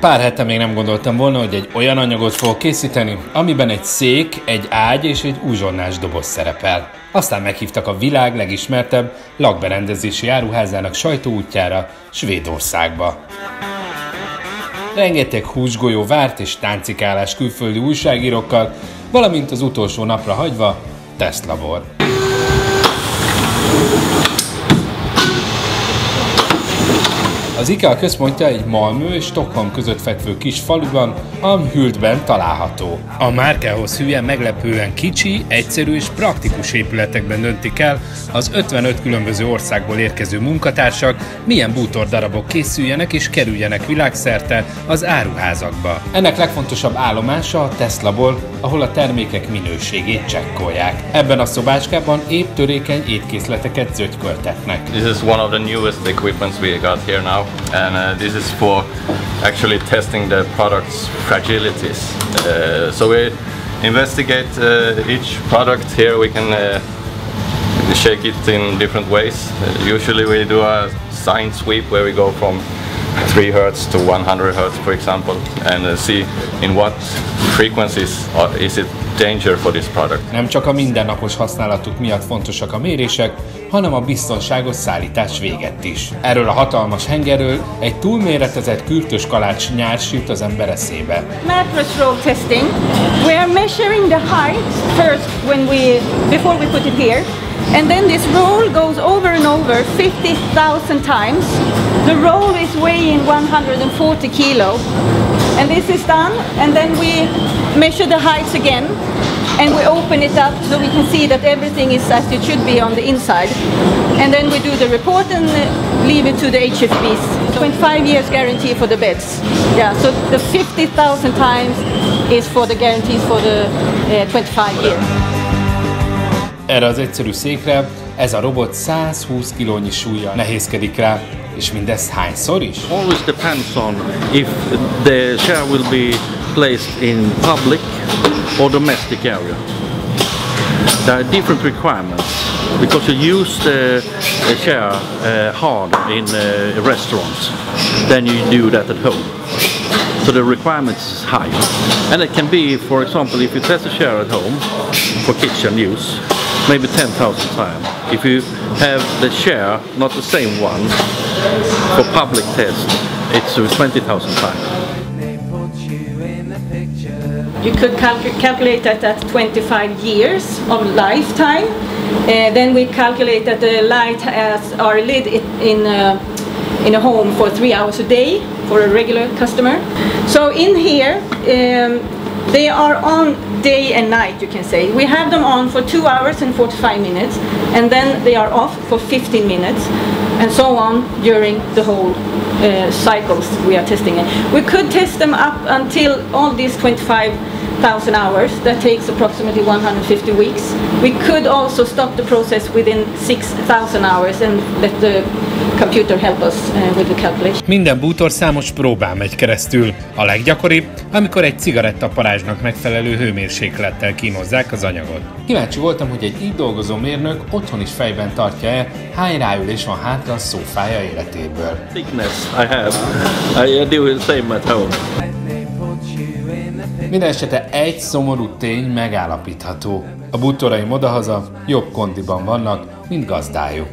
Pár hete még nem gondoltam volna, hogy egy olyan anyagot fogok készíteni, amiben egy szék, egy ágy és egy uzsonnás doboz szerepel. Aztán meghívtak a világ legismertebb lakberendezési áruházának sajtóútjára Svédországba. Rengeteg húsgolyó várt és táncikálás külföldi újságírókkal, valamint az utolsó napra hagyva tesztlabor. Az IKEA központja egy Malmö és Stockholm között fekvő kis faluban, Amhültben található. A márkához hülyen meglepően kicsi, egyszerű és praktikus épületekben döntik el az 55 különböző országból érkező munkatársak, milyen bútor darabok készüljenek és kerüljenek világszerte az áruházakba. Ennek legfontosabb állomása a Teslaból, ahol a termékek minőségét csekkolják. Ebben a szobáskában épp törékeny étkészleteket zögyköltetnek. This is one of the newest equipments we got here now. And uh, this is for actually testing the product's fragilities. Uh, so we investigate uh, each product here. We can uh, shake it in different ways. Uh, usually we do a sine sweep where we go from 3 hertz to 100 hertz, for example, and see in what frequencies is it danger for this product. Nem csak a mindennapos használatuk miatt fontosak a mérések, hanem a biztonságos szállítás véget is. Erről a hatalmas hengerről egy túlméretezett kürtös kalács nyárs jut az ember eszébe. Mattress roll testing. We are measuring the height first when we before we put it here. And then this roll goes over and over 50,000 times. The roll is weighing 140 kilo. And this is done, and then we measure the heights again and we open it up so we can see that everything is as it should be on the inside. And then we do the report and leave it to the HFBs. 25 years guarantee for the beds. Yeah, so the 50,000 times is for the guarantees for the uh, 25 years. Erre az egyszerű székre ez a robot 120 kilónyi súlya nehézkedik rá, és mindez hányszor is? Always depends on if the chair will be placed in public or domestic area. There are different requirements because you use the, chair uh, hard in uh, restaurants than you do that at home. So the requirements is high. And it can be, for example, if you test a chair at home for kitchen use, maybe 10,000 times. If you have the share, not the same one, for public test, it's 20,000 times. You could cal calculate that at 25 years of lifetime. Uh, then we calculate that the light has our lid in uh, in a home for three hours a day for a regular customer. So in here, um, they are on day and night, you can say. We have them on for two hours and 45 minutes, and then they are off for 15 minutes, and so on during the whole uh, cycles we are testing it. We could test them up until all these 25,000 hours. That takes approximately 150 weeks. We could also stop the process within 6,000 hours and let the computer help us uh, with the calculation. Minden bútor számos próbán megy keresztül. A leggyakoribb, amikor egy cigarettaparázsnak megfelelő hőmérséklettel kínozzák az anyagot. Kíváncsi voltam, hogy egy így dolgozó mérnök otthon is fejben tartja-e, hány ráülés van hátra a szófája életéből. Sickness I have. I do the same at home. Minden esetre egy szomorú tény megállapítható. A bútoraim odahaza jobb kondiban vannak, mint gazdájuk.